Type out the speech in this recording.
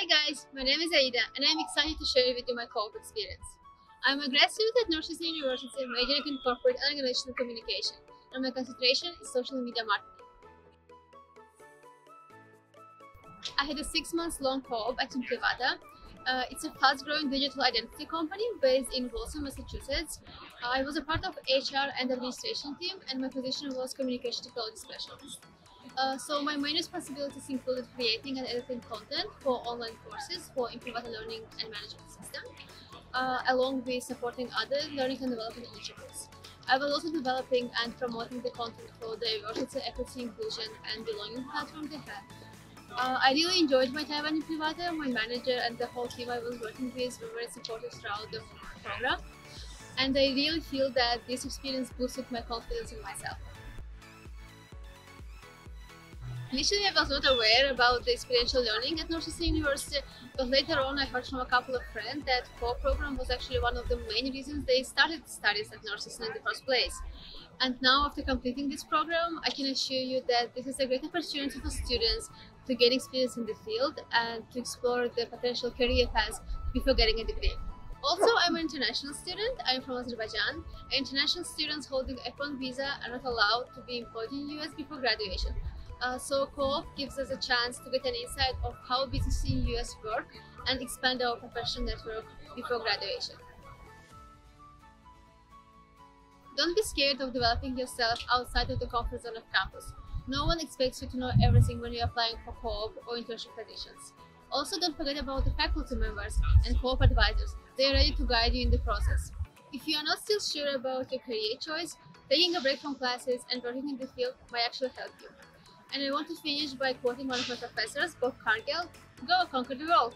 Hi guys, my name is Aida and I'm excited to share with you my co-op experience. I'm a grad student at Northeastern University majoring in corporate and organizational communication and my concentration is social media marketing. I had a six months long co-op at Imprivata. Uh, it's a fast-growing digital identity company based in Boston, Massachusetts. I was a part of HR and administration team and my position was communication technology specialist. Uh, so my main responsibilities included creating and editing content for online courses for Imprivata Learning and Management System, uh, along with supporting other learning and development initiatives. I was also developing and promoting the content for the diversity, equity, inclusion, and belonging platform they have. Uh, I really enjoyed my time at Imprivata. My manager and the whole team I was working with were very supportive throughout the program, and I really feel that this experience boosted my confidence in myself. Initially, I was not aware about the experiential learning at Northeastern University, but later on I heard from a couple of friends that co-op program was actually one of the main reasons they started studies at Northeastern in the first place. And now, after completing this program, I can assure you that this is a great opportunity for students to gain experience in the field and to explore the potential career paths before getting a degree. Also, I'm an international student. I'm from Azerbaijan. International students holding F1 visa are not allowed to be employed in US before graduation. Uh, so co-op gives us a chance to get an insight of how businesses in US work and expand our professional network before graduation. Don't be scared of developing yourself outside of the comfort zone of campus. No one expects you to know everything when you're applying for co-op or internship positions. Also, don't forget about the faculty members and co-op advisors. They are ready to guide you in the process. If you are not still sure about your career choice, taking a break from classes and working in the field might actually help you. And I want to finish by quoting one of my professors, Bob Cargill, go conquer the world.